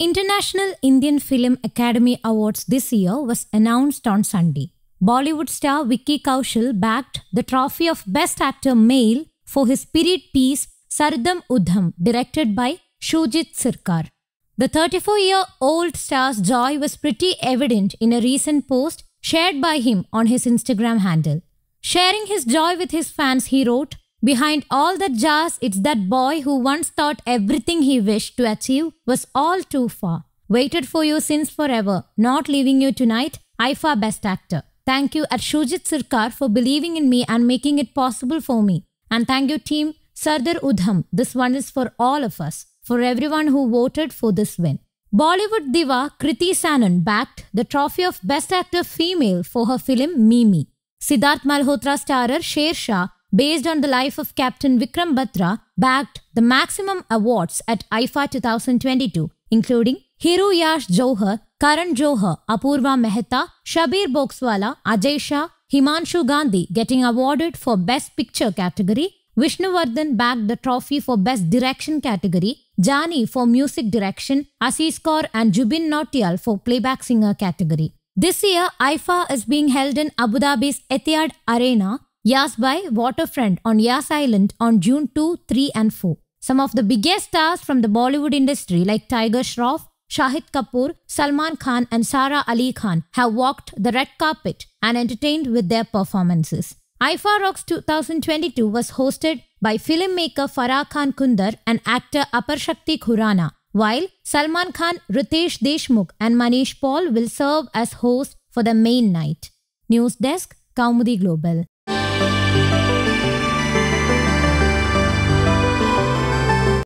International Indian Film Academy Awards this year was announced on Sunday. Bollywood star Vicky Kaushal bagged the trophy of Best Actor Male for his period piece Sardam Udham, directed by Shoojit Sircar. The 34 year old star's joy was pretty evident in a recent post shared by him on his Instagram handle. Sharing his joy with his fans, he wrote, Behind all that jazz, it's that boy who once thought everything he wished to achieve was all too far. Waited for you since forever, not leaving you tonight, IIFA Best Actor. Thank you at Shoojit Sircar for believing in me and making it possible for me. And thank you, team Sardar Udham. This one is for all of us, for everyone who voted for this win. Bollywood diva Kriti Sanon backed the trophy of Best Actor Female for her film Mimi. Sidharth Malhotra starer Shershaah based on the life of Captain Vikram Batra, bagged the maximum awards at IIFA 2022, including Hiroo Yash Johar, Karan Johar, Apoorva Mehta, Shabbir Boxwala, Ajay Shah, Himanshu Gandhi getting awarded for Best Picture category, Vishnuvardhan bagged the trophy for Best Direction category, Jaani for Music Direction, Asees Kaur and Jubin Nautiyal for Playback Singer category. This year, IIFA is being held in Abu Dhabi's Etihad Arena Yas Bay Waterfront on Yas Island on June 2, 3 and 4. Some of the biggest stars from the Bollywood industry like Tiger Shroff, Shahid Kapoor, Salman Khan and Sara Ali Khan have walked the red carpet and entertained with their performances. IIFA Rocks 2022 was hosted by filmmaker Farah Khan Kunder and actor Aparshakti Khurana, while Salman Khan, Riteish Deshmukh and Manish Paul will serve as hosts for the main night. News Desk, Kaumudy Global.